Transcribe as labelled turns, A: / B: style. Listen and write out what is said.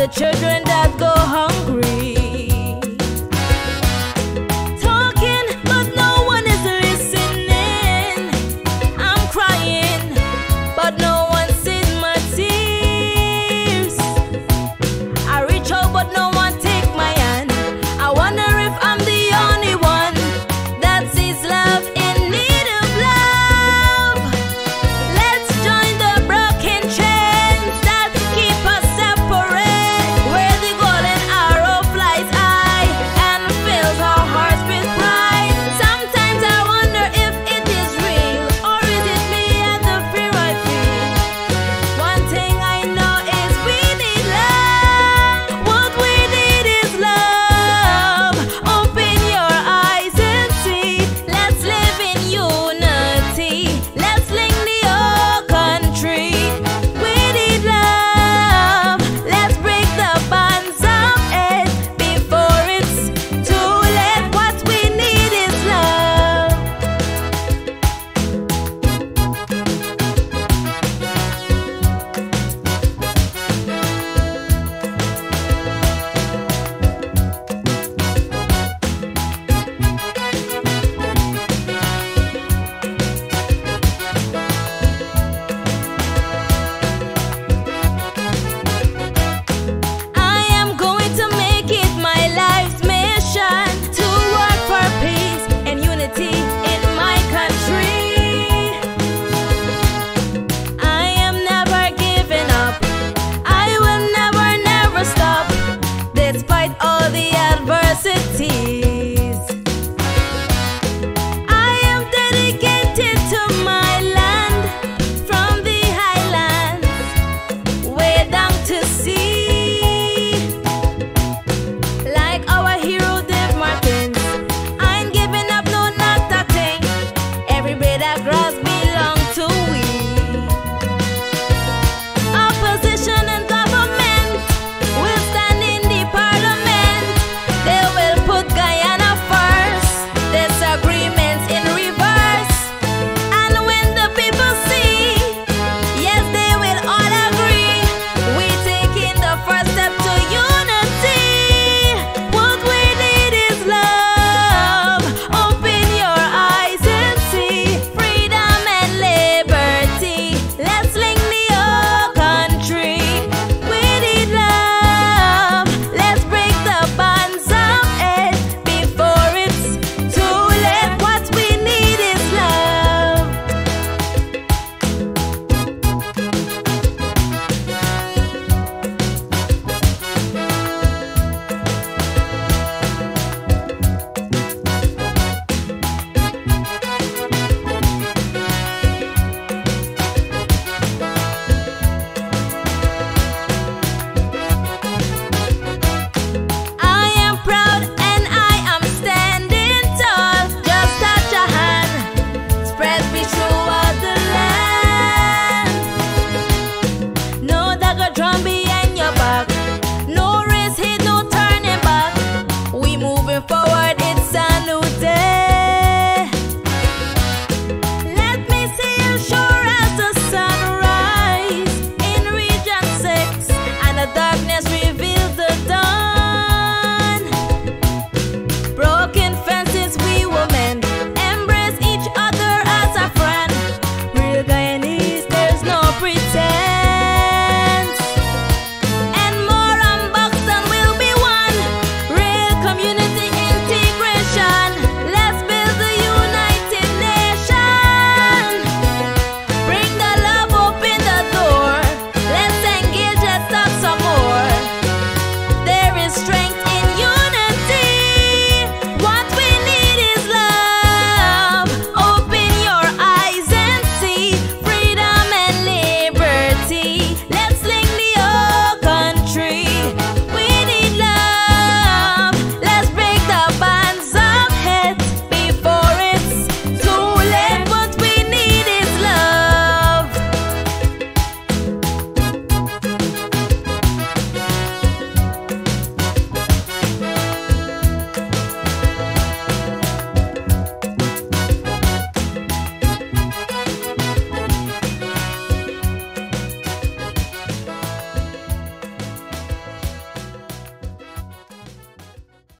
A: the children that go